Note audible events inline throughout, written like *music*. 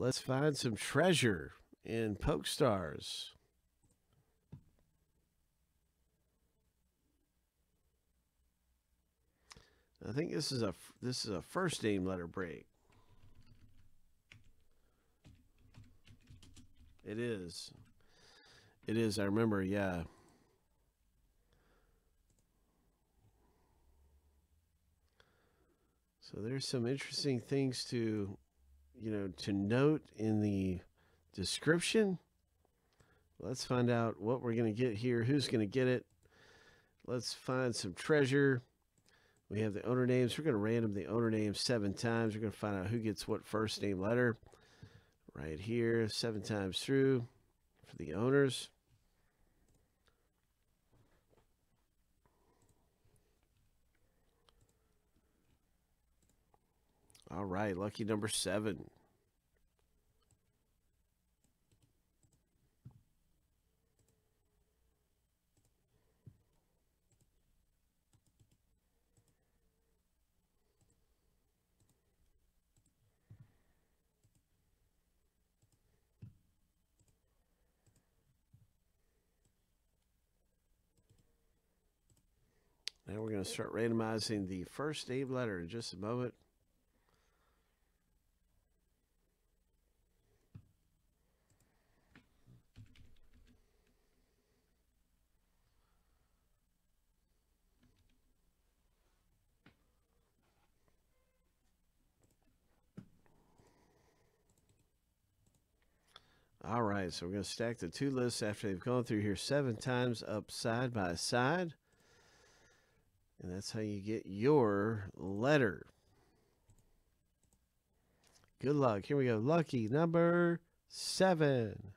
Let's find some treasure in Pokestars. I think this is a this is a first name letter break. It is. It is. I remember. Yeah. So there's some interesting things to, you know, to note in the description. Let's find out what we're going to get here. Who's going to get it? Let's find some treasure. We have the owner names. We're going to random the owner names seven times. We're going to find out who gets what first name letter right here, seven times through for the owners. All right, lucky number seven. Now we're going to start randomizing the first name letter in just a moment. All right, so we're going to stack the two lists after they've gone through here seven times up side by side. And that's how you get your letter. Good luck. Here we go. Lucky number seven.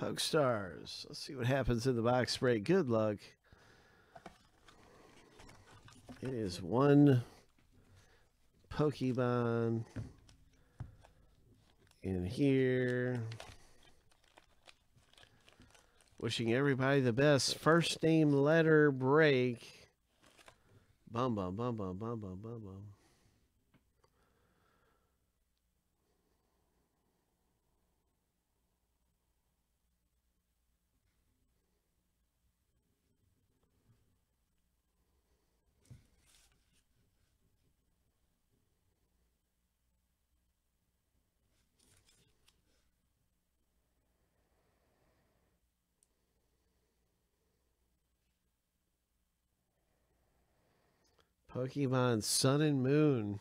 Poke stars. Let's see what happens in the box break. Good luck. It is one Pokemon in here. Wishing everybody the best. First name letter break. Bum bum bum bum bum bum bum bum. Pokemon Sun and Moon.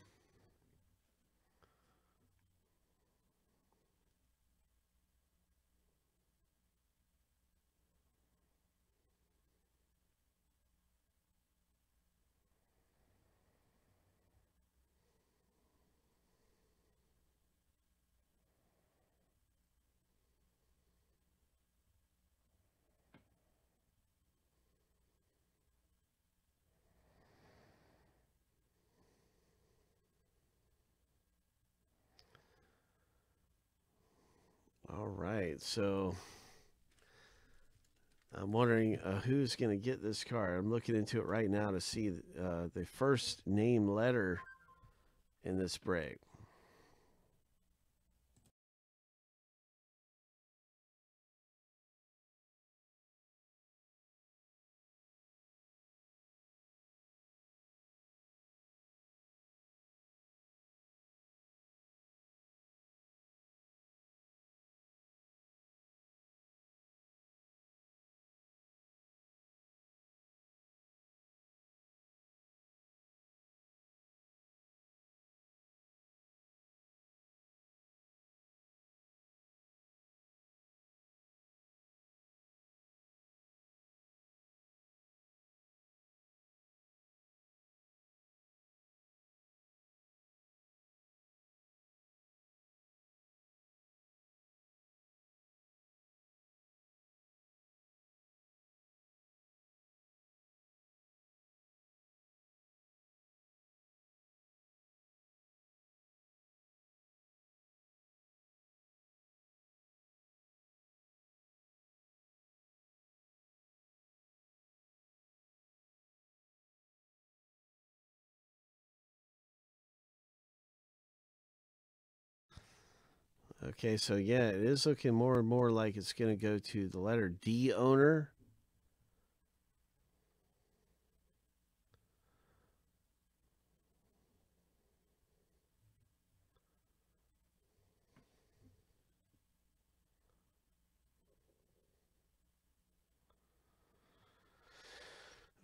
All right, so I'm wondering uh, who's going to get this card. I'm looking into it right now to see uh, the first name letter in this break. Okay, so yeah, it is looking more and more like it's going to go to the letter D owner.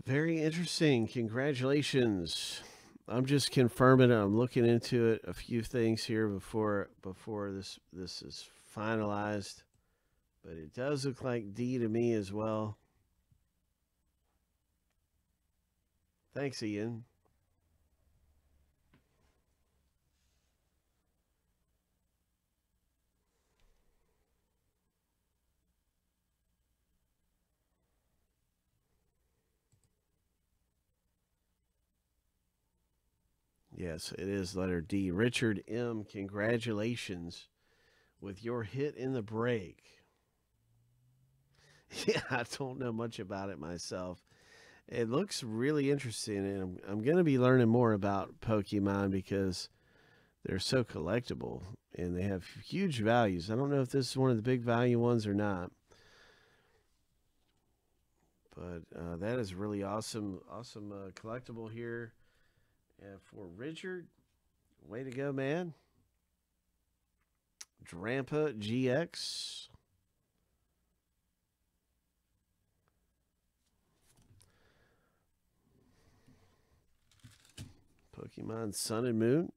Very interesting. Congratulations. I'm just confirming. I'm looking into it a few things here before before this this is finalized. But it does look like D to me as well. Thanks, Ian. Yes, it is letter D. Richard M., congratulations with your hit in the break. *laughs* Yeah, I don't know much about it myself. It looks really interesting, and I'm, I'm going to be learning more about Pokemon because they're so collectible and they have huge values. I don't know if this is one of the big value ones or not. But uh, that is really awesome, awesome uh, collectible here. And for Richard, way to go, man. Drampa GX. Pokemon Sun and Moon.